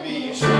be.